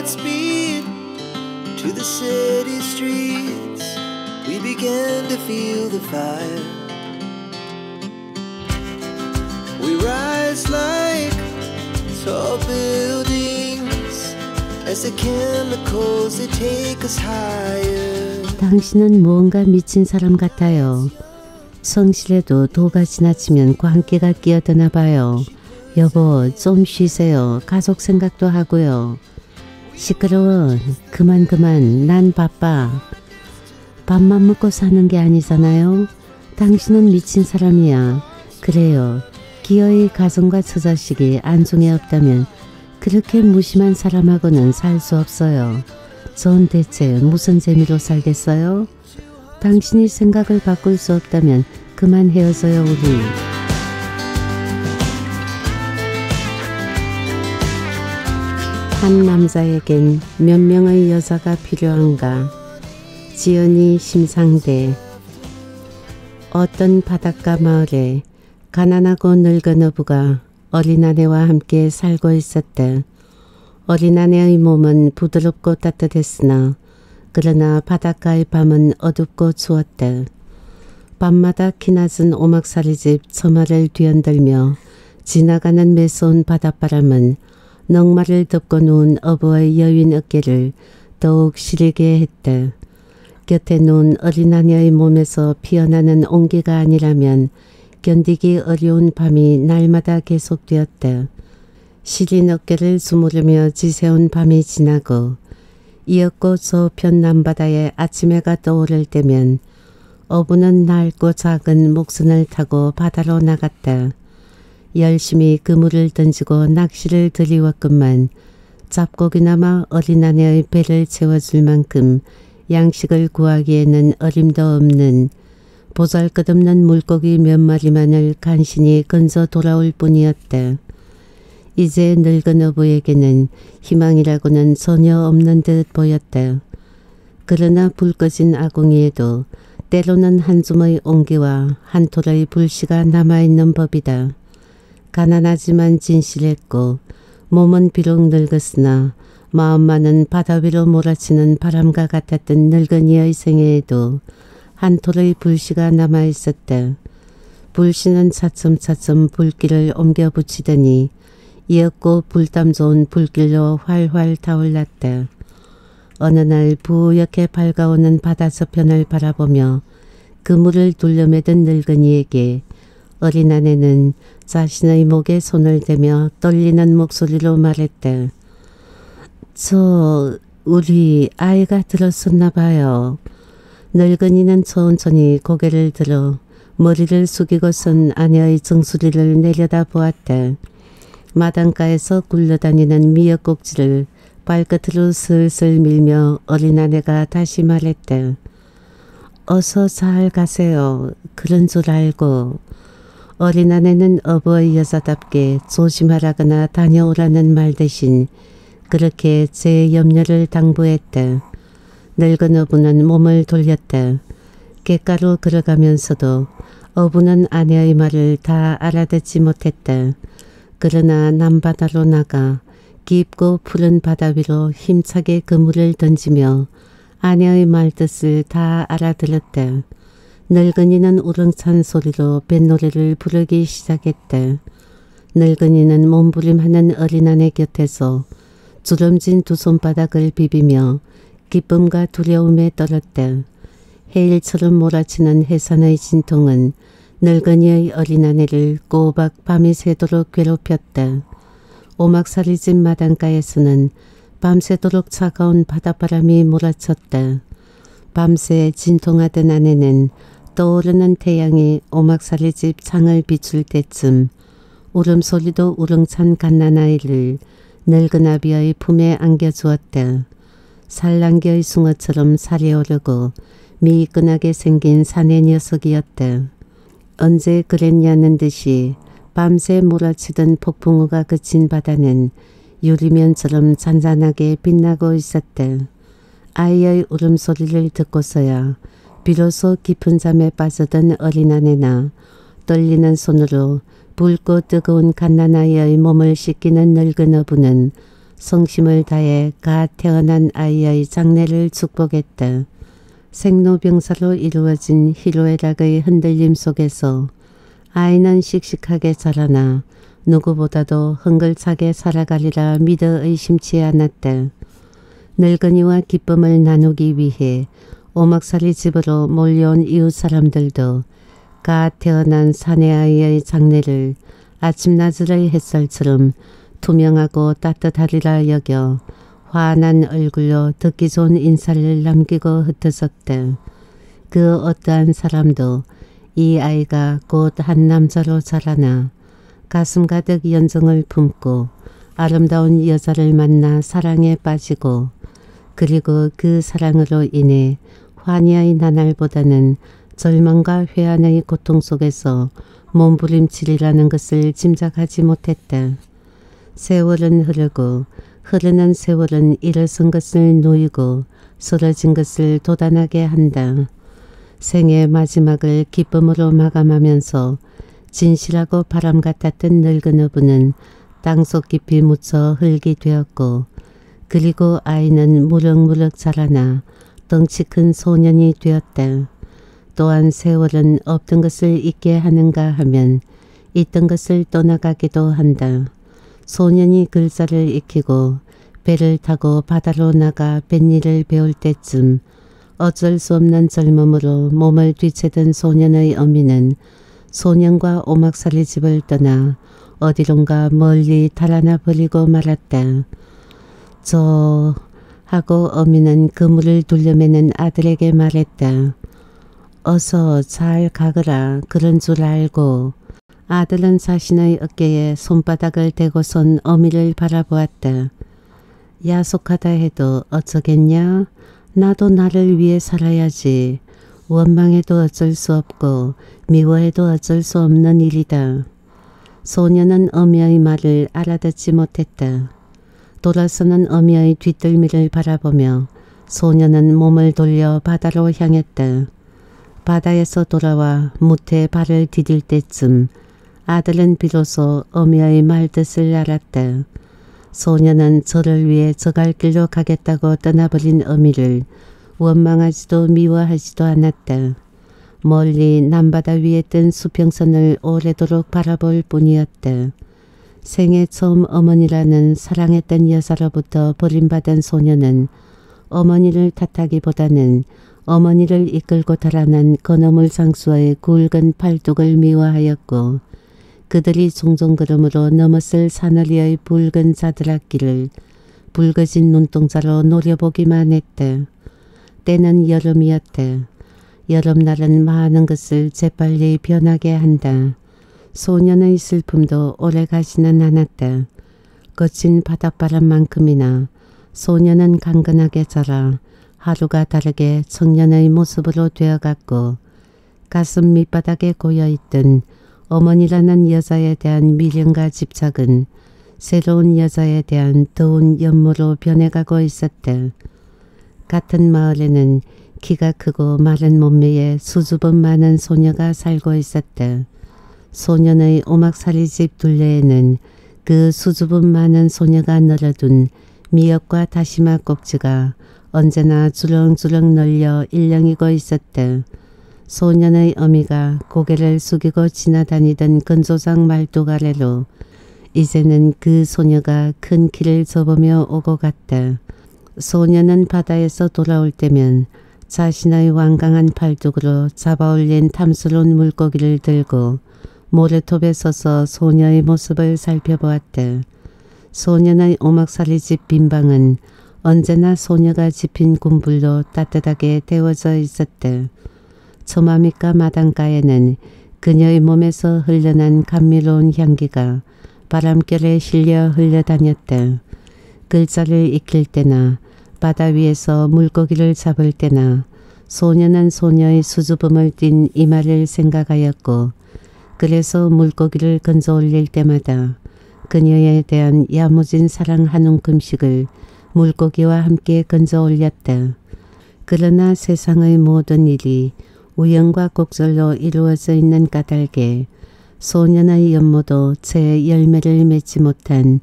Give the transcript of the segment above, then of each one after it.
Godspeed to the city streets. We began to feel the fire. We rise like tall buildings as the chemicals they take us higher. 당신은 무언가 미친 사람 같아요. 성실해도 도가 지나치면 광기가 끼어드나 봐요. 여보 좀 쉬세요. 가족 생각도 하고요. 시끄러워. 그만 그만. 난 바빠. 밥만 먹고 사는 게 아니잖아요. 당신은 미친 사람이야. 그래요. 기어이 가정과 처자식이 안중에 없다면 그렇게 무심한 사람하고는 살 수 없어요. 전 대체 무슨 재미로 살겠어요? 당신이 생각을 바꿀 수 없다면 그만 헤어져요 우리. 한 남자에겐 몇 명의 여자가 필요한가? 지연이 심상대 어떤 바닷가 마을에 가난하고 늙은 어부가 어린 아내와 함께 살고 있었다. 어린 아내의 몸은 부드럽고 따뜻했으나 그러나 바닷가의 밤은 어둡고 추웠다. 밤마다 키낮은 오막살이집 처마를 뒤흔들며 지나가는 매서운 바닷바람은 넉마를 덮고 누운 어부의 여윈 어깨를 더욱 시리게 했다. 곁에 누운 어린아내의 몸에서 피어나는 온기가 아니라면 견디기 어려운 밤이 날마다 계속되었다. 시린 어깨를 수무르며 지새운 밤이 지나고 이었고 저편 남바다에 아침 해가 떠오를 때면 어부는 낡고 작은 목선을 타고 바다로 나갔다. 열심히 그물을 던지고 낚시를 들이왔건만 잡곡이나마 어린아내의 배를 채워줄 만큼 양식을 구하기에는 어림도 없는 보잘것없는 물고기 몇 마리만을 간신히 건져 돌아올 뿐이었다. 이제 늙은 어부에게는 희망이라고는 전혀 없는 듯 보였다. 그러나 불 꺼진 아궁이에도 때로는 한 줌의 온기와 한 톨의 불씨가 남아있는 법이다. 가난하지만 진실했고 몸은 비록 늙었으나 마음만은 바다 위로 몰아치는 바람과 같았던 늙은이의 생애에도 한 톨의 불씨가 남아있었다. 불씨는 차츰차츰 불길을 옮겨 붙이더니 이었고 불담 좋은 불길로 활활 타올랐다. 어느 날 부옇게 밝아오는 바다 저편을 바라보며 그물을 둘러매던 늙은이에게 어린 아내는 자신의 목에 손을 대며 떨리는 목소리로 말했다. 저 우리 아이가 들었었나 봐요. 늙은이는 천천히 고개를 들어 머리를 숙이고 선 아내의 정수리를 내려다 보았다. 마당가에서 굴러다니는 미역꼭지를 발끝으로 슬슬 밀며 어린 아내가 다시 말했다. 어서 잘 가세요. 그런 줄 알고. 어린 아내는 어버이 여자답게 조심하라거나 다녀오라는 말 대신 그렇게 제 염려를 당부했다. 늙은 어부는 몸을 돌렸다. 객가로 걸어가면서도 어부는 아내의 말을 다 알아듣지 못했다. 그러나 남바다로 나가 깊고 푸른 바다 위로 힘차게 그물을 던지며 아내의 말뜻을 다 알아들었다. 늙은이는 우렁찬 소리로 뱃노래를 부르기 시작했다. 늙은이는 몸부림하는 어린아내 곁에서 주름진 두 손바닥을 비비며 기쁨과 두려움에 떨었다. 해일처럼 몰아치는 해산의 진통은 늙은이의 어린아내를 꼬박 밤이 새도록 괴롭혔다. 오막살이집 마당가에서는 밤새도록 차가운 바닷바람이 몰아쳤다. 밤새 진통하던 아내는 떠오르는 태양이 오막살이 집 창을 비출 때쯤 울음소리도 우렁찬 갓난아이를 늙은 아비의 품에 안겨주었다. 살랑겨의 숭어처럼 살이 오르고 미끈하게 생긴 사내 녀석이었다. 언제 그랬냐는 듯이 밤새 몰아치던 폭풍우가 그친 바다는 유리면처럼 잔잔하게 빛나고 있었다. 아이의 울음소리를 듣고서야 비로소 깊은 잠에 빠져든 어린아내나 떨리는 손으로 붉고 뜨거운 갓난아이의 몸을 씻기는 늙은 어부는 성심을 다해 가 태어난 아이의 장례를 축복했다. 생로병사로 이루어진 희로애락의 흔들림 속에서 아이는 씩씩하게 자라나 누구보다도 흥글차게 살아가리라 믿어 의심치 않았다. 늙은이와 기쁨을 나누기 위해 오막살이 집으로 몰려온 이웃 사람들도 가 태어난 사내 아이의 장례를 아침나절의 햇살처럼 투명하고 따뜻하리라 여겨 환한 얼굴로 듣기 좋은 인사를 남기고 흩어졌다. 그 어떠한 사람도 이 아이가 곧 한 남자로 자라나 가슴 가득 연정을 품고 아름다운 여자를 만나 사랑에 빠지고 그리고 그 사랑으로 인해 환희의 나날보다는 절망과 회한의 고통 속에서 몸부림치리라는 것을 짐작하지 못했다. 세월은 흐르고 흐르는 세월은 일어선 것을 놓이고 쓰러진 것을 도단하게 한다. 생의 마지막을 기쁨으로 마감하면서 진실하고 바람 같았던 늙은 어부는 땅속 깊이 묻혀 흙이 되었고 그리고 아이는 무럭무럭 자라나 덩치 큰 소년이 되었다. 또한 세월은 없던 것을 잊게 하는가 하면 있던 것을 떠나가기도 한다. 소년이 글자를 익히고 배를 타고 바다로 나가 뱃일을 배울 때쯤 어쩔 수 없는 젊음으로 몸을 뒤채던 소년의 어미는 소년과 오막살이 집을 떠나 어디론가 멀리 달아나 버리고 말았다. 저 하고 어미는 그물을 둘러매는 아들에게 말했다. 어서 잘 가거라 그런 줄 알고 아들은 자신의 어깨에 손바닥을 대고선 어미를 바라보았다. 야속하다 해도 어쩌겠냐? 나도 나를 위해 살아야지. 원망해도 어쩔 수 없고 미워해도 어쩔 수 없는 일이다. 소녀는 어미의 말을 알아듣지 못했다. 돌아서는 어미의 뒷덜미를 바라보며 소녀는 몸을 돌려 바다로 향했다. 바다에서 돌아와 무태 발을 디딜 때쯤 아들은 비로소 어미의 말뜻을 알았다. 소녀는 저를 위해 저갈 길로 가겠다고 떠나버린 어미를 원망하지도 미워하지도 않았다. 멀리 남바다 위에 뜬 수평선을 오래도록 바라볼 뿐이었다. 생애 처음 어머니라는 사랑했던 여자로부터 버림받은 소녀는 어머니를 탓하기보다는 어머니를 이끌고 달아난 건어물 장수의 굵은 팔뚝을 미워하였고 그들이 종종 걸음으로 넘었을 사나리의 붉은 자드락길을 붉어진 눈동자로 노려보기만 했다. 때는 여름이었다. 여름날은 많은 것을 재빨리 변하게 한다. 소년의 슬픔도 오래 가지는 않았다. 거친 바닷바람만큼이나 소년은 강건하게 자라 하루가 다르게 청년의 모습으로 되어갔고 가슴 밑바닥에 고여있던 어머니라는 여자에 대한 미련과 집착은 새로운 여자에 대한 더운 연모로 변해가고 있었다. 같은 마을에는 키가 크고 마른 몸매에 수줍음 많은 소녀가 살고 있었다. 소년의 오막살이집 둘레에는 그 수줍음 많은 소녀가 널어둔 미역과 다시마 꼭지가 언제나 주렁주렁 널려 일렁이고 있었다. 소년의 어미가 고개를 숙이고 지나다니던 건조장 말뚝 아래로 이제는 그 소녀가 큰 키를 접으며 오고 갔다. 소녀는 바다에서 돌아올 때면 자신의 완강한 팔뚝으로 잡아올린 탐스러운 물고기를 들고 모래톱에 서서 소녀의 모습을 살펴보았다. 소년의 오막살이 집 빈방은 언제나 소녀가 집힌 군불로 따뜻하게 데워져 있었다. 소마미가 마당가에는 그녀의 몸에서 흘러난 감미로운 향기가 바람결에 실려 흘러다녔다. 글자를 익힐 때나 바다 위에서 물고기를 잡을 때나 소녀는 소녀의 수줍음을 띤 이마를 생각하였고 그래서 물고기를 건져 올릴 때마다 그녀에 대한 야무진 사랑 한 움큼씩을 물고기와 함께 건져 올렸다. 그러나 세상의 모든 일이 우연과 곡절로 이루어져 있는 까닭에 소년의 연모도 제 열매를 맺지 못한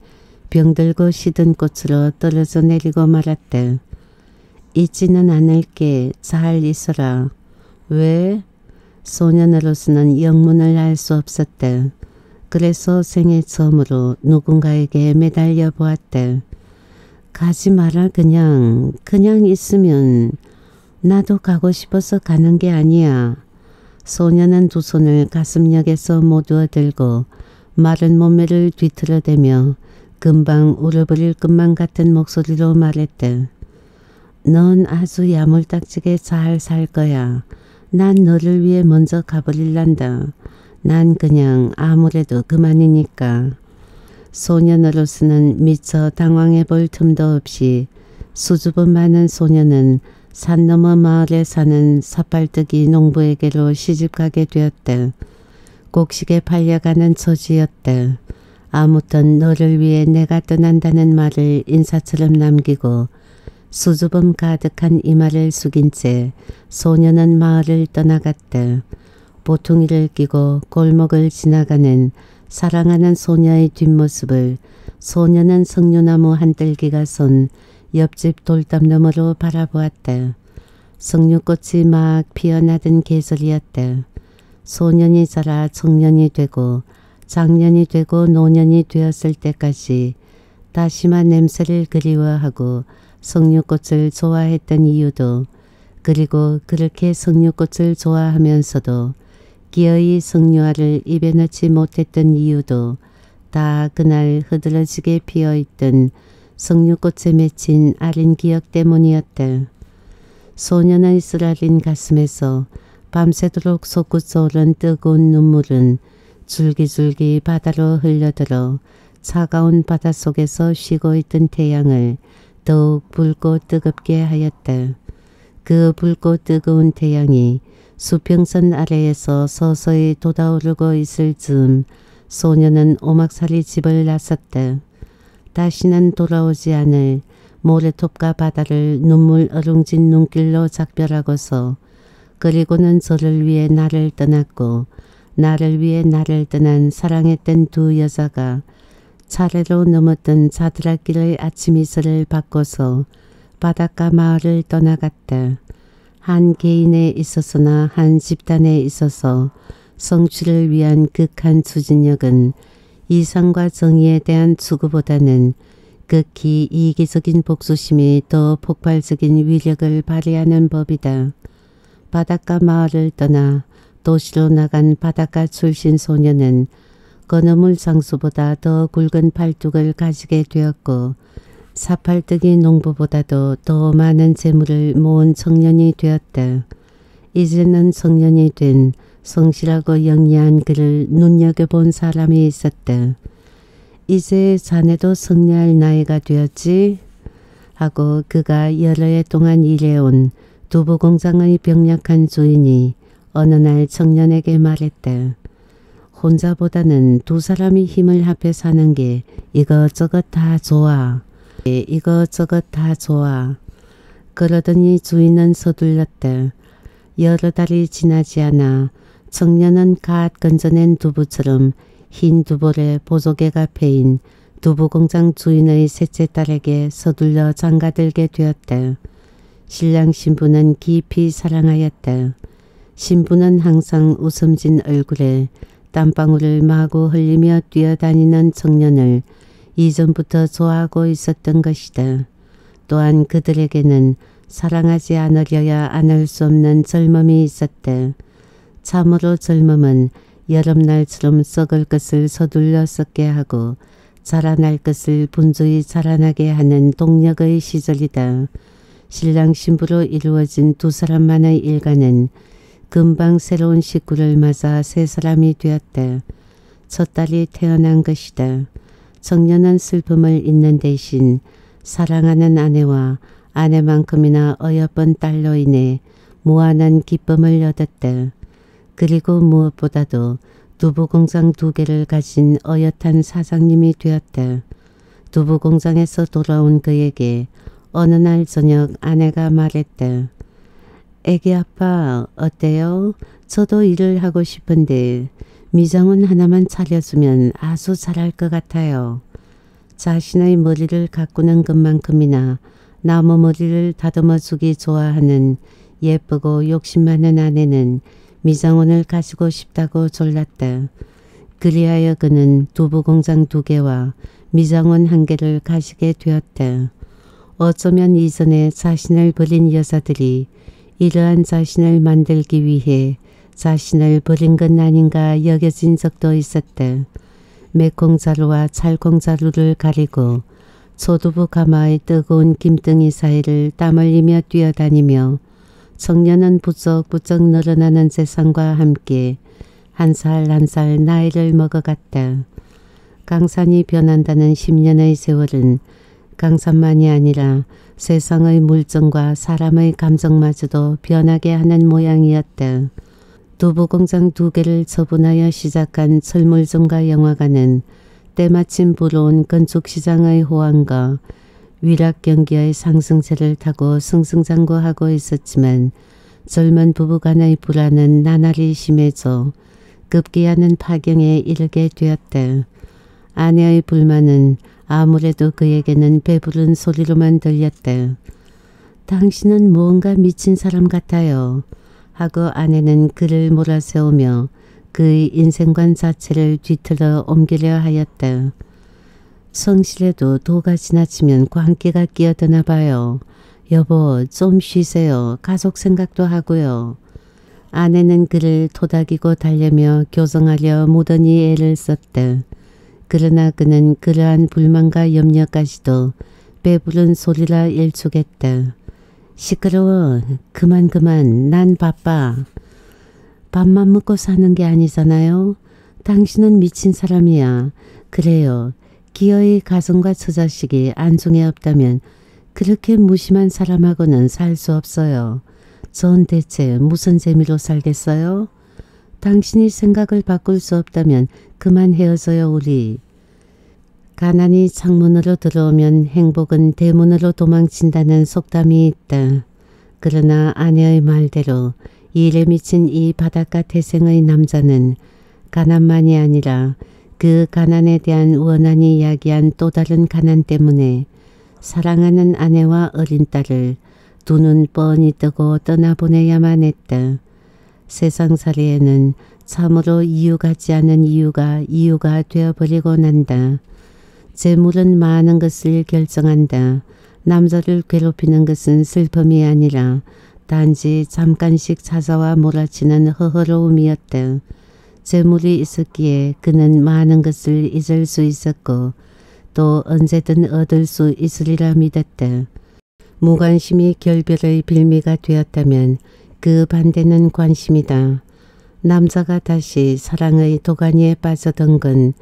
병들고 시든 꽃으로 떨어져 내리고 말았대. 잊지는 않을게 잘 있어라. 왜? 소년으로서는 영문을 알 수 없었대. 그래서 생애 처음으로 누군가에게 매달려 보았대. 가지 마라 그냥 그냥 있으면 나도 가고 싶어서 가는 게 아니야. 소녀는 두 손을 가슴역에서 모두어 들고 마른 몸매를 뒤틀어대며 금방 울어버릴 것만 같은 목소리로 말했대. 넌 아주 야물딱지게 잘 살 거야. 난 너를 위해 먼저 가버릴란다. 난 그냥 아무래도 그만이니까. 소년으로서는 미처 당황해 볼 틈도 없이 수줍음 많은 소년은 산 너머 마을에 사는 사팔뜨기 농부에게로 시집가게 되었대. 곡식에 팔려가는 처지였대. 아무튼 너를 위해 내가 떠난다는 말을 인사처럼 남기고 수줍음 가득한 이마를 숙인 채 소녀는 마을을 떠나갔대. 보통이를 끼고 골목을 지나가는 사랑하는 소녀의 뒷모습을 소녀는 석류나무 한들기가 선 옆집 돌담 너머로 바라보았다. 석류꽃이 막 피어나던 계절이었다. 소년이 자라 청년이 되고 장년이 되고 노년이 되었을 때까지 다시마 냄새를 그리워하고 석류꽃을 좋아했던 이유도 그리고 그렇게 석류꽃을 좋아하면서도 기어이 석류알을 입에 넣지 못했던 이유도 다 그날 흐드러지게 피어있던 석류꽃에 맺힌 아린 기억 때문이었다. 소년의 쓰라린 가슴에서 밤새도록 솟구쳐 오른 뜨거운 눈물은 줄기줄기 바다로 흘려들어 차가운 바닷속에서 쉬고 있던 태양을 더욱 붉고 뜨겁게 하였다. 그 붉고 뜨거운 태양이 수평선 아래에서 서서히 돋아오르고 있을 즈음 소녀는 오막살이 집을 나섰다. 다시는 돌아오지 않을 모래톱과 바다를 눈물 어룽진 눈길로 작별하고서 그리고는 저를 위해 나를 떠났고 나를 위해 나를 떠난 사랑했던 두 여자가 차례로 넘었던 자드락길의 아침 이슬을 바꿔서 바닷가 마을을 떠나갔다. 한 개인에 있어서나 한 집단에 있어서 성취를 위한 극한 추진력은 이상과 정의에 대한 추구보다는 극히 이기적인 복수심이 더 폭발적인 위력을 발휘하는 법이다. 바닷가 마을을 떠나 도시로 나간 바닷가 출신 소녀는 건어물 장수보다 더 굵은 팔뚝을 가지게 되었고 사팔뜨기 농부보다도 더 많은 재물을 모은 청년이 되었다. 이제는 청년이 된 성실하고 영리한 그를 눈여겨본 사람이 있었다. 이제 자네도 승리할 나이가 되었지? 하고 그가 여러 해 동안 일해온 두부 공장의 병력한 주인이 어느 날 청년에게 말했다. 혼자보다는 두 사람이 힘을 합해 사는 게 이것저것 다 좋아. 이것저것 다 좋아. 그러더니 주인은 서둘렀다. 여러 달이 지나지 않아 청년은 갓 건져낸 두부처럼 흰 두부에 보조개가 패인 두부공장 주인의 셋째 딸에게 서둘러 장가들게 되었다. 신랑 신부는 깊이 사랑하였다. 신부는 항상 웃음진 얼굴에 땀방울을 마구 흘리며 뛰어다니는 청년을 이전부터 좋아하고 있었던 것이다. 또한 그들에게는 사랑하지 않으려야 안을 수 없는 젊음이 있었다. 참으로 젊음은 여름날처럼 썩을 것을 서둘러 썩게 하고 자라날 것을 분주히 자라나게 하는 동력의 시절이다. 신랑 신부로 이루어진 두 사람만의 일가는 금방 새로운 식구를 맞아 세 사람이 되었다. 첫 딸이 태어난 것이다. 청년은 슬픔을 잊는 대신 사랑하는 아내와 아내만큼이나 어여쁜 딸로 인해 무한한 기쁨을 얻었다. 그리고 무엇보다도 두부공장 두 개를 가진 어엿한 사장님이 되었다. 두부공장에서 돌아온 그에게 어느 날 저녁 아내가 말했다. 애기 아빠 어때요? 저도 일을 하고 싶은데 미장은 하나만 차려주면 아주 잘할 것 같아요. 자신의 머리를 가꾸는 것만큼이나 나무 머리를 다듬어 주기 좋아하는 예쁘고 욕심 많은 아내는 미장원을 가지고 싶다고 졸랐다. 그리하여 그는 두부 공장 두 개와 미장원 한 개를 가시게 되었다. 어쩌면 이전에 자신을 버린 여자들이 이러한 자신을 만들기 위해 자신을 버린 것 아닌가 여겨진 적도 있었다. 매콩자루와 찰콩자루를 가리고 소두부 가마의 뜨거운 김등이 사이를 땀 흘리며 뛰어다니며 청년은 부쩍부쩍 늘어나는 세상과 함께 한 살 한 살 나이를 먹어갔다. 강산이 변한다는 10년의 세월은 강산만이 아니라 세상의 물정과 사람의 감정마저도 변하게 하는 모양이었다. 두부 공장 두 개를 처분하여 시작한 철물점과 영화관은 때마침 불어온 건축시장의 호황과 위락 경기의 상승세를 타고 승승장구하고 있었지만 젊은 부부간의 불안은 나날이 심해져 급기야는 파경에 이르게 되었다. 아내의 불만은 아무래도 그에게는 배부른 소리로만 들렸다. 당신은 무언가 미친 사람 같아요. 하고 아내는 그를 몰아세우며 그의 인생관 자체를 뒤틀어 옮기려 하였다. 성실해도 도가 지나치면 광기가 끼어드나 봐요. 여보 좀 쉬세요. 가족 생각도 하고요. 아내는 그를 토닥이고 달래며 교정하려 무던히 애를 썼다. 그러나 그는 그러한 불만과 염려까지도 배부른 소리라 일축했다. 시끄러워. 그만 그만. 난 바빠. 밥만 먹고 사는 게 아니잖아요. 당신은 미친 사람이야. 그래요. 기어의 가정과 처자식이 안중에 없다면 그렇게 무심한 사람하고는 살 수 없어요. 전 대체 무슨 재미로 살겠어요? 당신이 생각을 바꿀 수 없다면 그만 헤어져요 우리. 가난이 창문으로 들어오면 행복은 대문으로 도망친다는 속담이 있다. 그러나 아내의 말대로 일에 미친 이 바닷가 태생의 남자는 가난만이 아니라 그 가난에 대한 원한이 야기한 또 다른 가난 때문에 사랑하는 아내와 어린 딸을 두 눈 뻔히 뜨고 떠나보내야만 했다. 세상살이에는 참으로 이유 같지 않은 이유가 이유가 되어버리고 난다. 재물은 많은 것을 결정한다. 남자를 괴롭히는 것은 슬픔이 아니라 단지 잠깐씩 찾아와 몰아치는 허허로움이었다. 재물이 있었기에 그는 많은 것을 잊을 수 있었고 또 언제든 얻을 수 있으리라 믿었다. 무관심이 결별의 빌미가 되었다면 그 반대는 관심이다. 남자가 다시 사랑의 도가니에 빠져든 건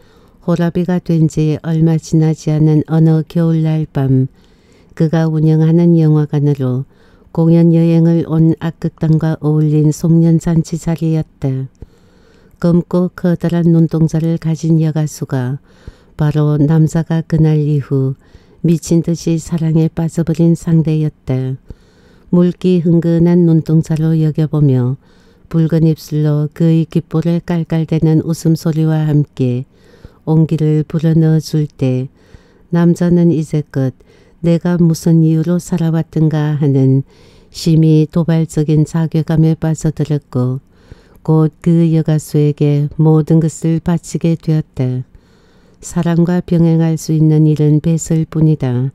호라비가 된 지 얼마 지나지 않은 어느 겨울날 밤 그가 운영하는 영화관으로 공연 여행을 온 악극단과 어울린 송년잔치 자리였다. 검고 커다란 눈동자를 가진 여가수가 바로 남자가 그날 이후 미친 듯이 사랑에 빠져버린 상대였다. 물기 흥근한 눈동자로 여겨보며 붉은 입술로 그의 귓볼을 깔깔대는 웃음소리와 함께 온기를 불어넣어 줄 때 남자는 이제껏 내가 무슨 이유로 살아왔던가 하는 심히 도발적인 자괴감에 빠져들었고 곧 그 여가수에게 모든 것을 바치게 되었다. 사랑과 병행할 수 있는 일은 뱃을 뿐이다.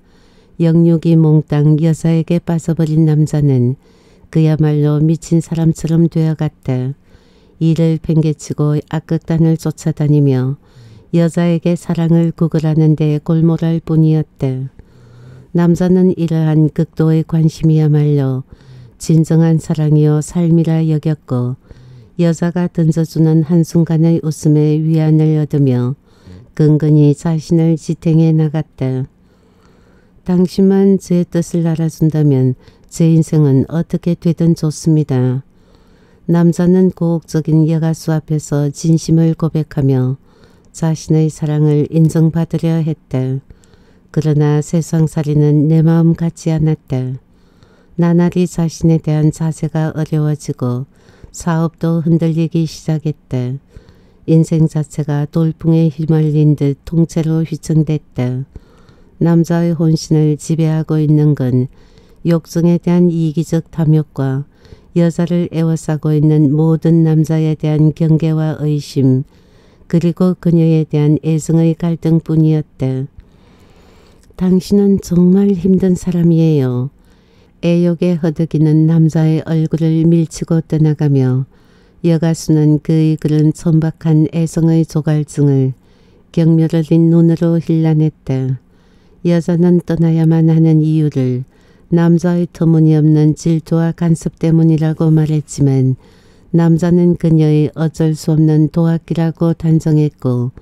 영육이 몽땅 여자에게 빠져버린 남자는 그야말로 미친 사람처럼 되어갔다. 이를 팽개치고 악극단을 쫓아다니며 여자에게 사랑을 구걸하는 데 골몰할 뿐이었다. 남자는 이러한 극도의 관심이야말로 진정한 사랑이요 삶이라 여겼고 여자가 던져주는 한순간의 웃음에 위안을 얻으며 근근히 자신을 지탱해 나갔다. 당신만 제 뜻을 알아준다면 제 인생은 어떻게 되든 좋습니다. 남자는 고혹적인 여가수 앞에서 진심을 고백하며 자신의 사랑을 인정받으려 했다. 그러나 세상살이는 내 마음 같지 않았다. 나날이 자신에 대한 자세가 어려워지고 사업도 흔들리기 시작했다. 인생 자체가 돌풍에 휘말린 듯 통째로 휘청댔다. 남자의 혼신을 지배하고 있는 건 욕성에 대한 이기적 탐욕과 여자를 애워싸고 있는 모든 남자에 대한 경계와 의심 그리고 그녀에 대한 애정의 갈등뿐이었대. 당신은 정말 힘든 사람이에요. 애욕에 허덕이는 남자의 얼굴을 밀치고 떠나가며 여가수는 그의 그런 천박한 애성의 조갈증을 경멸을린 눈으로 힐라냈다. 여자는 떠나야만 하는 이유를 남자의 터무니없는 질투와 간섭 때문이라고 말했지만 남자는 그녀의 어쩔 수 없는 도학기라고 단정했고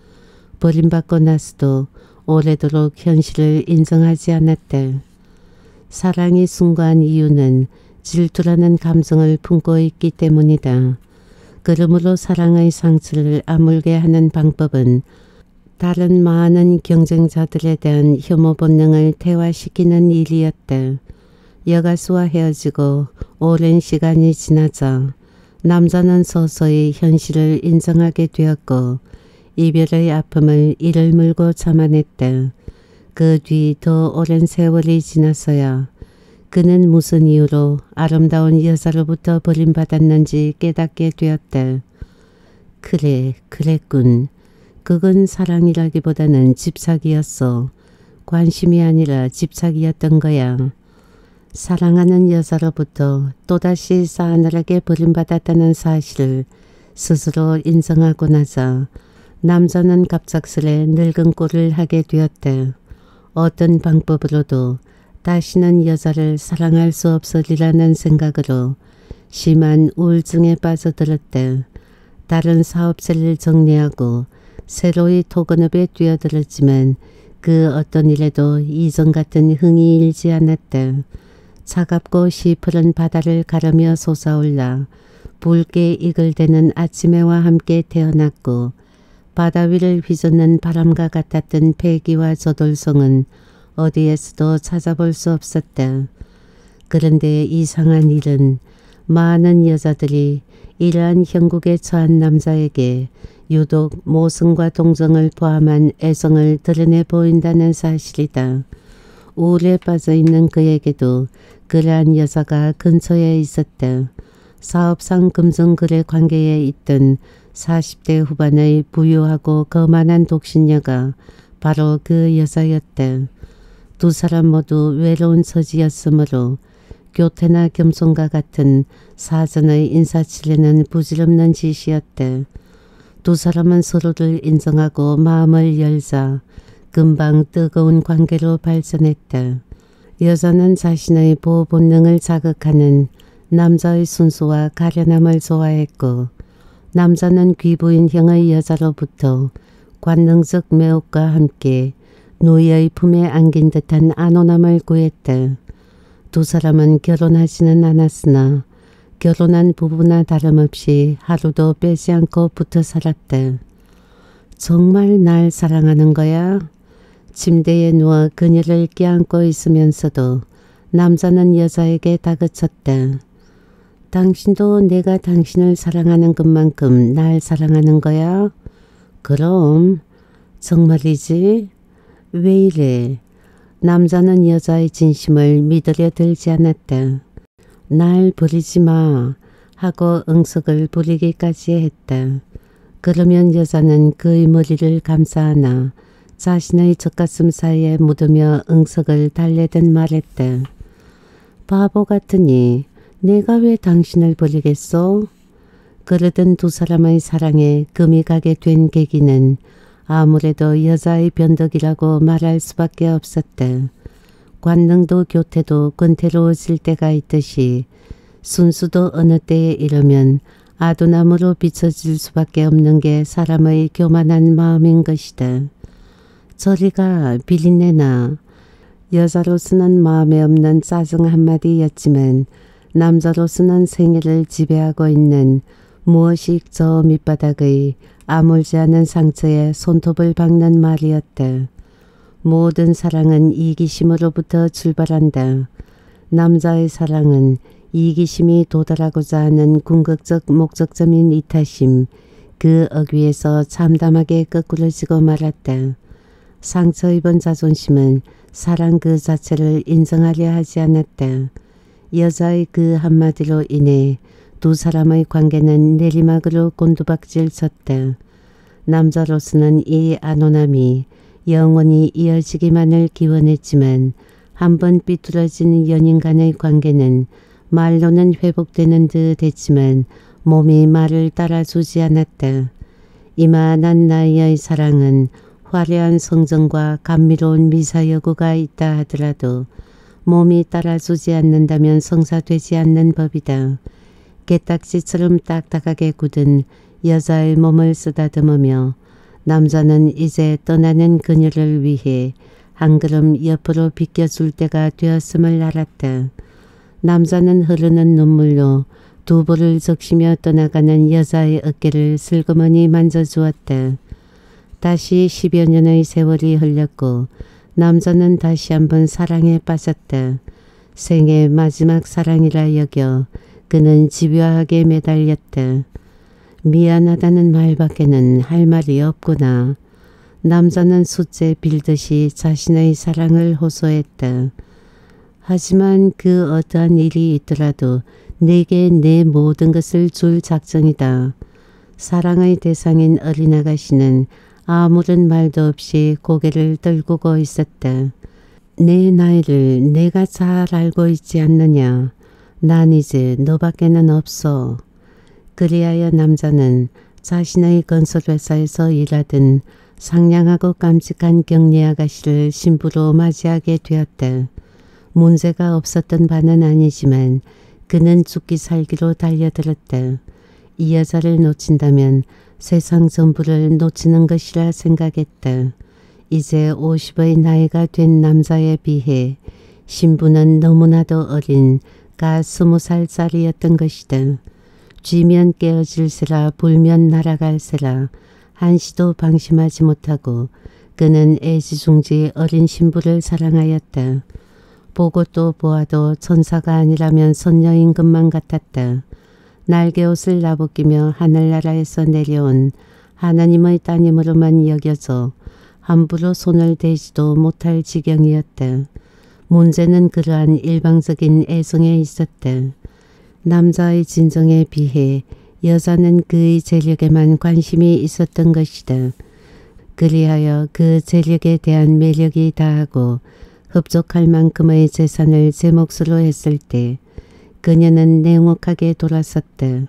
버림받고 나서도 오래도록 현실을 인정하지 않았다. 사랑이 숭고한 이유는 질투라는 감성을 품고 있기 때문이다. 그러므로 사랑의 상처를 아물게 하는 방법은 다른 많은 경쟁자들에 대한 혐오 본능을 퇴화시키는 일이었다. 여가수와 헤어지고 오랜 시간이 지나자 남자는 서서히 현실을 인정하게 되었고 이별의 아픔을 이를 물고 참아냈다. 그뒤 더 오랜 세월이 지나서야 그는 무슨 이유로 아름다운 여자로부터 버림받았는지 깨닫게 되었다. 그래, 그랬군. 그건 사랑이라기보다는 집착이었어. 관심이 아니라 집착이었던 거야. 사랑하는 여자로부터 또다시 싸늘하게 버림받았다는 사실을 스스로 인정하고 나자 남자는 갑작스레 늙은 꼴을 하게 되었대. 어떤 방법으로도 다시는 여자를 사랑할 수 없으리라는 생각으로 심한 우울증에 빠져들었대. 다른 사업체를 정리하고 새로이 토건업에 뛰어들었지만 그 어떤 일에도 이전 같은 흥이 일지 않았대. 차갑고 시푸른 바다를 가르며 솟아올라 붉게 이글대는 아침해와 함께 태어났고 바다 위를 휘젓는 바람과 같았던 폐기와 저돌성은 어디에서도 찾아볼 수 없었다. 그런데 이상한 일은 많은 여자들이 이러한 형국에 처한 남자에게 유독 모성과 동정을 포함한 애성을 드러내 보인다는 사실이다. 우울에 빠져 있는 그에게도 그러한 여자가 근처에 있었다. 사업상 금전거래 관계에 있던 40대 후반의 부유하고 거만한 독신녀가 바로 그 여자였다. 두 사람 모두 외로운 처지였으므로 교태나 겸손과 같은 사전의 인사치레는 부질없는 짓이었다. 두 사람은 서로를 인정하고 마음을 열자 금방 뜨거운 관계로 발전했다. 여자는 자신의 보호 본능을 자극하는 남자의 순수와 가련함을 좋아했고 남자는 귀부인형의 여자로부터 관능적 매혹과 함께 노예의 품에 안긴 듯한 안온함을 구했다. 두 사람은 결혼하지는 않았으나 결혼한 부부나 다름없이 하루도 빼지 않고 붙어 살았다. 정말 날 사랑하는 거야? 침대에 누워 그녀를 껴안고 있으면서도 남자는 여자에게 다그쳤다. 당신도 내가 당신을 사랑하는 것만큼 날 사랑하는 거야? 그럼 정말이지? 왜 이래? 남자는 여자의 진심을 믿으려 들지 않았다. 날 버리지 마 하고 응석을 부리기까지 했다. 그러면 여자는 그의 머리를 감싸 안아 자신의 젖가슴 사이에 묻으며 응석을 달래듯 말했다. 바보 같으니 내가 왜 당신을 버리겠소? 그러던 두 사람의 사랑에 금이 가게 된 계기는 아무래도 여자의 변덕이라고 말할 수밖에 없었다. 관능도 교태도 근태로워질 때가 있듯이 순수도 어느 때에 이르면 아두나무로 비춰질 수밖에 없는 게 사람의 교만한 마음인 것이다. 저리가 비린내나 여자로서는 마음에 없는 짜증 한마디였지만 남자로서는 생애를 지배하고 있는 무엇이 저 밑바닥의 아물지 않은 상처에 손톱을 박는 말이었다. 모든 사랑은 이기심으로부터 출발한다. 남자의 사랑은 이기심이 도달하고자 하는 궁극적 목적점인 이타심, 그 어귀에서 참담하게 거꾸러지고 말았다. 상처 입은 자존심은 사랑 그 자체를 인정하려 하지 않았다. 여자의 그 한마디로 인해 두 사람의 관계는 내리막으로 곤두박질 쳤다. 남자로서는 이 안온함이 영원히 이어지기만을 기원했지만 한 번 삐뚤어진 연인 간의 관계는 말로는 회복되는 듯 했지만 몸이 말을 따라주지 않았다. 이만한 나이의 사랑은 화려한 성정과 감미로운 미사여구가 있다 하더라도 몸이 따라주지 않는다면 성사되지 않는 법이다. 개딱지처럼 딱딱하게 굳은 여자의 몸을 쓰다듬으며 남자는 이제 떠나는 그녀를 위해 한 걸음 옆으로 비껴줄 때가 되었음을 알았다. 남자는 흐르는 눈물로 두부를 적시며 떠나가는 여자의 어깨를 슬그머니 만져주었다. 다시 10여 년의 세월이 흘렀고 남자는 다시 한번 사랑에 빠졌다. 생애 마지막 사랑이라 여겨 그는 집요하게 매달렸다. 미안하다는 말밖에는 할 말이 없구나. 남자는 숫제 빌듯이 자신의 사랑을 호소했다. 하지만 그 어떠한 일이 있더라도 내게 내 모든 것을 줄 작정이다. 사랑의 대상인 어린아가씨는 아무런 말도 없이 고개를 떨구고 있었다. 내 나이를 내가 잘 알고 있지 않느냐. 난 이제 너밖에는 없어. 그리하여 남자는 자신의 건설회사에서 일하던 상냥하고 깜찍한 경리 아가씨를 신부로 맞이하게 되었다. 문제가 없었던 바는 아니지만 그는 죽기 살기로 달려들었다. 이 여자를 놓친다면 세상 전부를 놓치는 것이라 생각했다. 이제 50의 나이가 된 남자에 비해 신부는 너무나도 어린 가 20살짜리였던 것이다. 쥐면 깨어질세라 불면 날아갈세라 한시도 방심하지 못하고 그는 애지중지 어린 신부를 사랑하였다. 보고 또 보아도 천사가 아니라면 선녀인 것만 같았다. 날개옷을 나부끼며 하늘나라에서 내려온 하나님의 따님으로만 여겨져 함부로 손을 대지도 못할 지경이었다. 문제는 그러한 일방적인 애정에 있었다. 남자의 진정에 비해 여자는 그의 재력에만 관심이 있었던 것이다. 그리하여 그 재력에 대한 매력이 다하고 흡족할 만큼의 재산을 제 몫으로 했을 때 그녀는 냉혹하게 돌아섰다.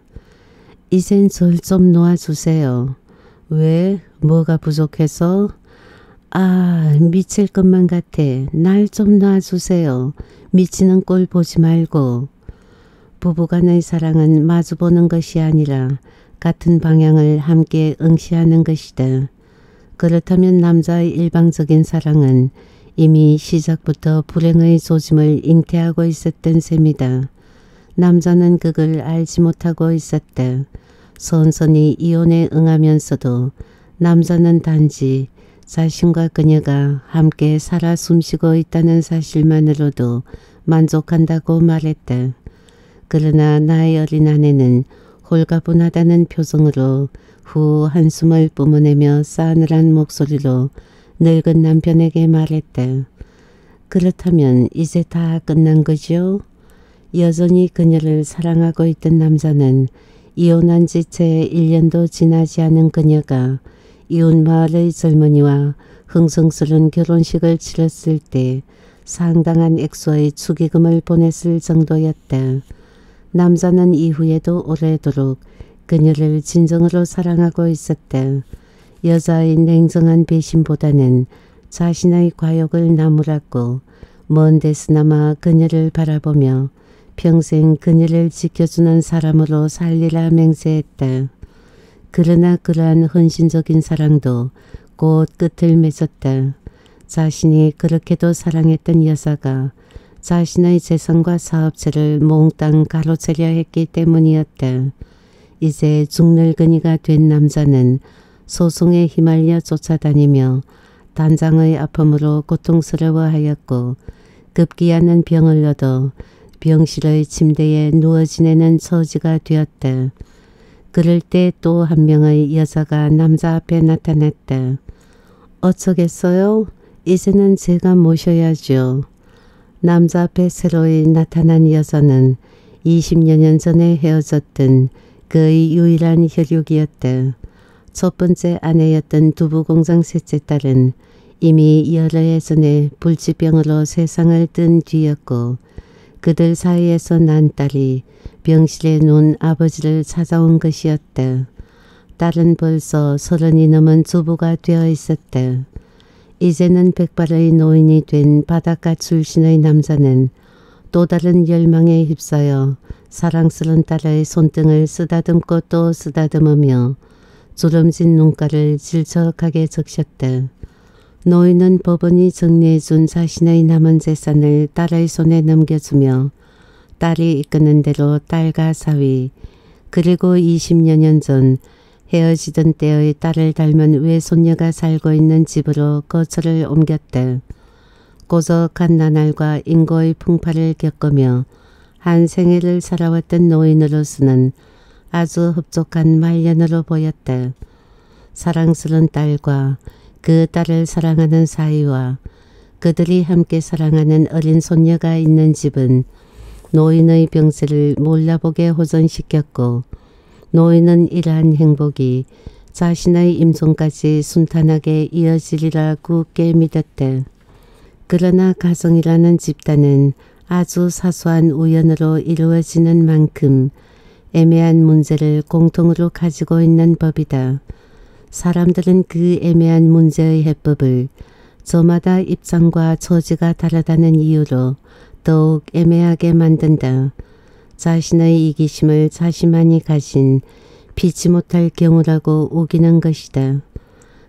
이젠 절 좀 놓아주세요. 왜? 뭐가 부족해서? 아 미칠 것만 같아. 날 좀 놔주세요. 미치는 꼴 보지 말고. 부부간의 사랑은 마주보는 것이 아니라 같은 방향을 함께 응시하는 것이다. 그렇다면 남자의 일방적인 사랑은 이미 시작부터 불행의 조짐을 잉태하고 있었던 셈이다. 남자는 그걸 알지 못하고 있었다. 선선히 이혼에 응하면서도 남자는 단지 자신과 그녀가 함께 살아 숨쉬고 있다는 사실만으로도 만족한다고 말했다. 그러나 나의 어린 아내는 홀가분하다는 표정으로 후 한숨을 뿜어내며 싸늘한 목소리로 늙은 남편에게 말했다. 그렇다면 이제 다 끝난 거죠? 여전히 그녀를 사랑하고 있던 남자는 이혼한 지 채 1년도 지나지 않은 그녀가 이웃마을의 젊은이와 흥성스러운 결혼식을 치렀을 때 상당한 액수의 축의금을 보냈을 정도였다. 남자는 이후에도 오래도록 그녀를 진정으로 사랑하고 있었다. 여자의 냉정한 배신보다는 자신의 과욕을 나무랐고 먼 데서나마 그녀를 바라보며 평생 그녀를 지켜주는 사람으로 살리라 맹세했다. 그러나 그러한 헌신적인 사랑도 곧 끝을 맺었다. 자신이 그렇게도 사랑했던 여자가 자신의 재산과 사업체를 몽땅 가로채려 했기 때문이었다. 이제 중늙은이가 된 남자는 소송에 휘말려 쫓아다니며 단장의 아픔으로 고통스러워하였고 급기야는 병을 얻어 병실의 침대에 누워 지내는 처지가 되었다. 그럴 때 또 한 명의 여자가 남자 앞에 나타났다. 어쩌겠어요? 이제는 제가 모셔야죠. 남자 배새로이 나타난 여자는 20여 년 전에 헤어졌던 그의 유일한 혈육이었다. 첫 번째 아내였던 두부공장 셋째 딸은 이미 여러 해 전에 불치병으로 세상을 뜬 뒤였고 그들 사이에서 난 딸이 병실에 누운 아버지를 찾아온 것이었다. 딸은 벌써 서른이 넘은 주부가 되어 있었다. 이제는 백발의 노인이 된 바닷가 출신의 남자는 또 다른 열망에 휩싸여 사랑스런 딸의 손등을 쓰다듬고 또 쓰다듬으며 주름진 눈가를 질척하게 적셨다. 노인은 법원이 정리해준 자신의 남은 재산을 딸의 손에 넘겨주며 딸이 이끄는 대로 딸과 사위 그리고 20여 년 전 헤어지던 때의 딸을 닮은 외손녀가 살고 있는 집으로 거처를 옮겼다. 고적한 나날과 인고의 풍파를 겪으며 한 생애를 살아왔던 노인으로서는 아주 흡족한 말년으로 보였다. 사랑스런 딸과 그 딸을 사랑하는 사이와 그들이 함께 사랑하는 어린 손녀가 있는 집은 노인의 병세를 몰라보게 호전시켰고 노인은 이러한 행복이 자신의 임종까지 순탄하게 이어지리라 굳게 믿었대. 그러나 가정이라는 집단은 아주 사소한 우연으로 이루어지는 만큼 애매한 문제를 공통으로 가지고 있는 법이다. 사람들은 그 애매한 문제의 해법을 저마다 입장과 처지가 다르다는 이유로 더욱 애매하게 만든다. 자신의 이기심을 자신만이 가진 피치 못할 경우라고 우기는 것이다.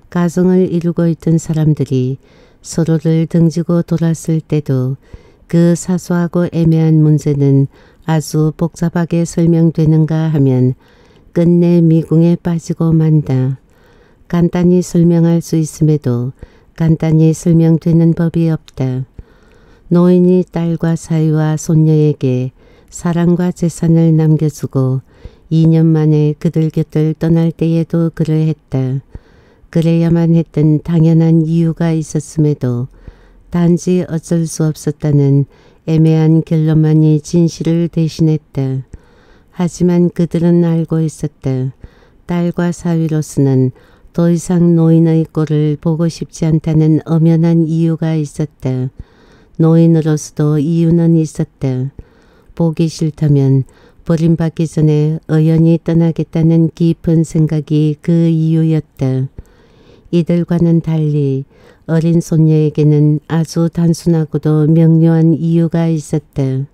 가정을 이루고 있던 사람들이 서로를 등지고 돌았을 때도 그 사소하고 애매한 문제는 아주 복잡하게 설명되는가 하면 끝내 미궁에 빠지고 만다. 간단히 설명할 수 있음에도 간단히 설명되는 법이 없다. 노인이 딸과 사위와 손녀에게 사랑과 재산을 남겨주고 2년 만에 그들 곁을 떠날 때에도 그러했다. 그래야만 했던 당연한 이유가 있었음에도 단지 어쩔 수 없었다는 애매한 결론만이 진실을 대신했다. 하지만 그들은 알고 있었다. 딸과 사위로서는 더 이상 노인의 꼴을 보고 싶지 않다는 엄연한 이유가 있었다. 노인으로서도 이유는 있었다. 보기 싫다면 버림받기 전에 의연히 떠나겠다는 깊은 생각이 그 이유였다. 이들과는 달리 어린 손녀에게는 아주 단순하고도 명료한 이유가 있었다.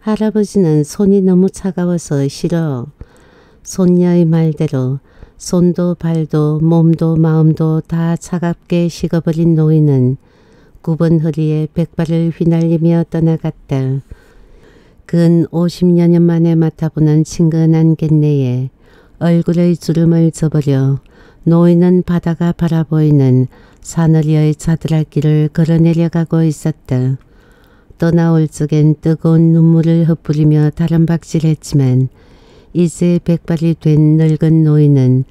할아버지는 손이 너무 차가워서 싫어. 손녀의 말대로 손도 발도 몸도 마음도 다 차갑게 식어버린 노인은 굽은 허리에 백발을 휘날리며 떠나갔다. 근 50여 년 만에 맡아보는 친근한 갯내에 얼굴의 주름을 접으려 노인은 바다가 바라보이는 사느리의 자드락길을 걸어내려가고 있었다. 떠나올 적엔 뜨거운 눈물을 흩뿌리며 다른 박질했지만 이제 백발이 된 늙은 노인은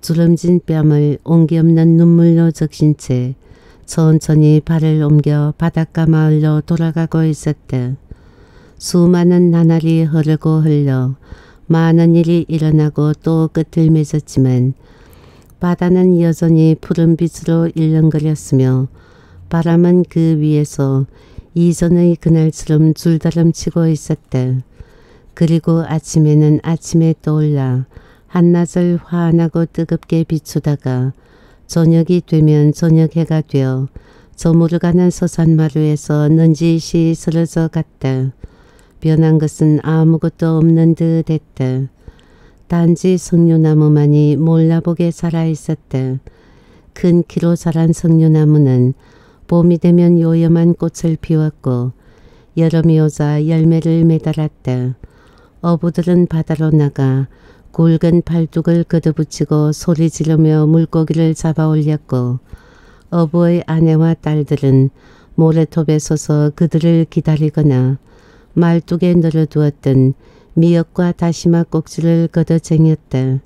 주름진 뺨을 옹기 없는 눈물로 적신 채 천천히 발을 옮겨 바닷가 마을로 돌아가고 있었다. 수많은 나날이 흐르고 흘러 많은 일이 일어나고 또 끝을 맺었지만 바다는 여전히 푸른 빛으로 일렁거렸으며 바람은 그 위에서 이전의 그날처럼 줄다름치고 있었다. 그리고 아침에는 아침에 떠올라 한낮을 환하고 뜨겁게 비추다가 저녁이 되면 저녁해가 되어 저물어 가는 서산마루에서 넌지시 쓰러져 갔다. 변한 것은 아무것도 없는 듯 했다. 단지 석류나무만이 몰라보게 살아있었다. 큰 키로 자란 석류나무는 봄이 되면 요염한 꽃을 피웠고 여름이 오자 열매를 매달았다. 어부들은 바다로 나가 굵은 팔뚝을 걷어붙이고 소리 지르며 물고기를 잡아 올렸고 어부의 아내와 딸들은 모래톱에 서서 그들을 기다리거나 말뚝에 늘어두었던 미역과 다시마 꼭지를 걷어쟁였다.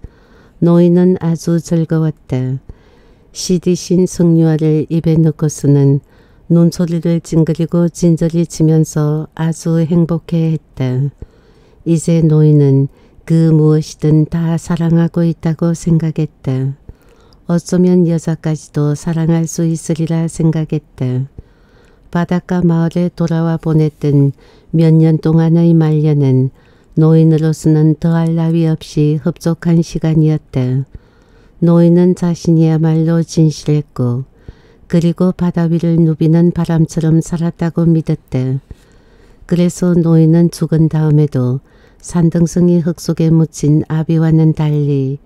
노인은 아주 즐거웠다. 시디신 석류화를 입에 넣고서는 눈소리를 찡그리고 진저리 치면서 아주 행복해했다. 이제 노인은 그 무엇이든 다 사랑하고 있다고 생각했다. 어쩌면 여자까지도 사랑할 수 있으리라 생각했다. 바닷가 마을에 돌아와 보냈던 몇 년 동안의 말년은 노인으로서는 더할 나위 없이 흡족한 시간이었다. 노인은 자신이야말로 진실했고 그리고 바다 위를 누비는 바람처럼 살았다고 믿었다. 그래서 노인은 죽은 다음에도 산등성이 흙 속에 묻힌 아비와는 달리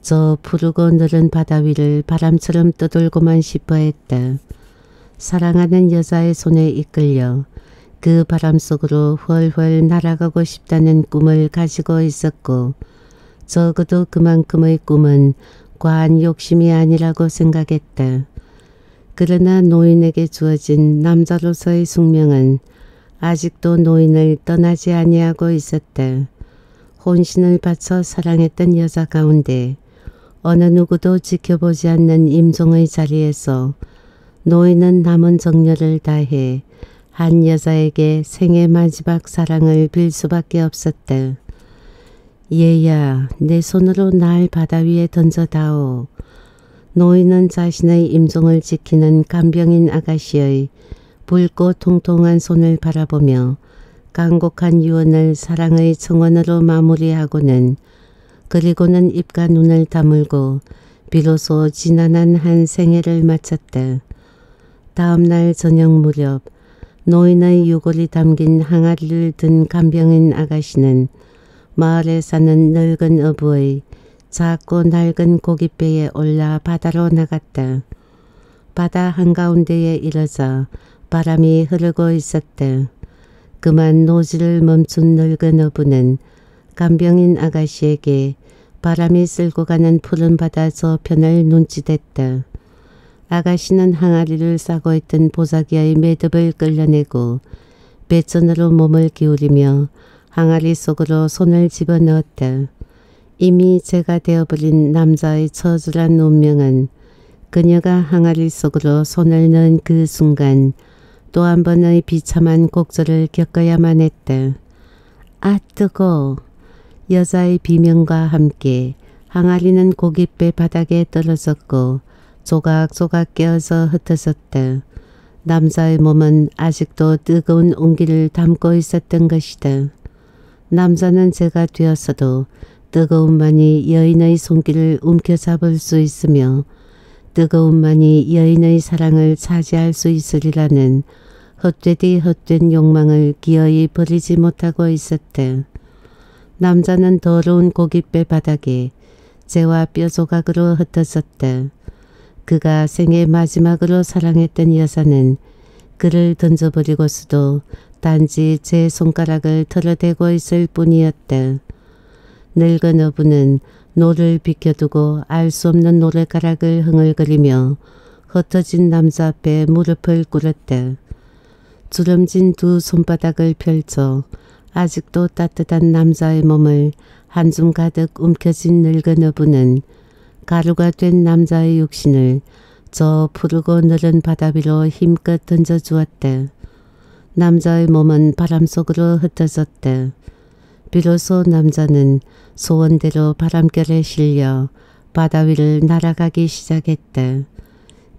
저 푸르고 느른 바다 위를 바람처럼 떠돌고만 싶어 했다. 사랑하는 여자의 손에 이끌려 그 바람 속으로 훨훨 날아가고 싶다는 꿈을 가지고 있었고 적어도 그만큼의 꿈은 과한 욕심이 아니라고 생각했다. 그러나 노인에게 주어진 남자로서의 숙명은 아직도 노인을 떠나지 아니하고 있었다. 혼신을 바쳐 사랑했던 여자 가운데 어느 누구도 지켜보지 않는 임종의 자리에서 노인은 남은 정열을 다해 한 여자에게 생애 마지막 사랑을 빌 수밖에 없었다. 얘야 내 손으로 날 바다 위에 던져다오. 노인은 자신의 임종을 지키는 간병인 아가씨의 붉고 통통한 손을 바라보며 간곡한 유언을 사랑의 청원으로 마무리하고는 그리고는 입과 눈을 다물고 비로소 지난한 한 생애를 마쳤다. 다음날 저녁 무렵 노인의 유골이 담긴 항아리를 든 간병인 아가씨는 마을에 사는 늙은 어부의 작고 낡은 고깃배에 올라 바다로 나갔다. 바다 한가운데에 이르자 바람이 흐르고 있었다. 그만 노지를 멈춘 늙은 어부는 간병인 아가씨에게 바람이 쓸고 가는 푸른 바다 저편을 눈치댔다. 아가씨는 항아리를 싸고 있던 보자기의 매듭을 끌려내고 배전으로 몸을 기울이며 항아리 속으로 손을 집어넣었다. 이미 제가 되어버린 남자의 처절한 운명은 그녀가 항아리 속으로 손을 넣은 그 순간 또 한 번의 비참한 곡절을 겪어야만 했다. 아 뜨거! 여자의 비명과 함께 항아리는 고깃배 바닥에 떨어졌고 조각조각 깨어서 흩어졌다. 남자의 몸은 아직도 뜨거운 온기를 담고 있었던 것이다. 남자는 제가 되었어도 뜨거움만이 여인의 손길을 움켜잡을 수 있으며 뜨거움만이 여인의 사랑을 차지할 수 있으리라는 헛되디 헛된 욕망을 기어이 버리지 못하고 있었다. 남자는 더러운 고깃배 바닥에 재와 뼈 조각으로 흩어졌다. 그가 생애 마지막으로 사랑했던 여자는 그를 던져버리고서도 단지 제 손가락을 털어대고 있을 뿐이었다. 늙은 어부는 노를 비켜두고 알 수 없는 노래가락을 흥얼거리며 흩어진 남자 앞에 무릎을 꿇었다. 주름진 두 손바닥을 펼쳐 아직도 따뜻한 남자의 몸을 한줌 가득 움켜쥔 늙은 어부는 가루가 된 남자의 육신을 저 푸르고 너른 바다 위로 힘껏 던져주었다. 남자의 몸은 바람 속으로 흩어졌다. 비로소 남자는 소원대로 바람결에 실려 바다 위를 날아가기 시작했다.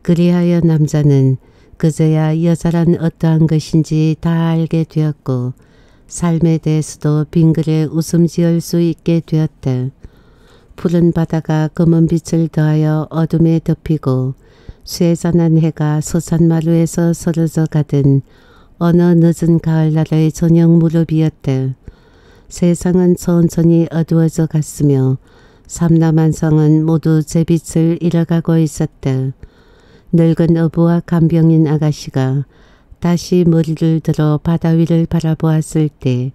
그리하여 남자는 그제야 여자란 어떠한 것인지 다 알게 되었고 삶에 대해서도 빙글에 웃음 지을 수 있게 되었다. 푸른 바다가 검은 빛을 더하여 어둠에 덮이고 쇠잔한 해가 서산마루에서 서러져 가든 어느 늦은 가을날의 저녁 무렵이었다. 세상은 천천히 어두워져 갔으며 삼남한성은 모두 제 빛을 잃어가고 있었다. 늙은 어부와 간병인 아가씨가 다시 머리를 들어 바다 위를 바라보았을 때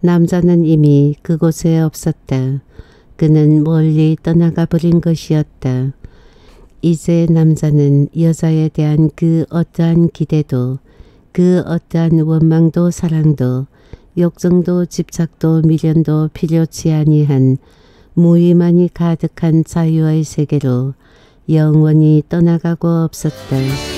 남자는 이미 그곳에 없었다. 그는 멀리 떠나가 버린 것이었다. 이제 남자는 여자에 대한 그 어떠한 기대도 그 어떠한 원망도 사랑도 욕정도 집착도 미련도 필요치 아니한 무의만이 가득한 자유의 세계로 영원히 떠나가고 없었다.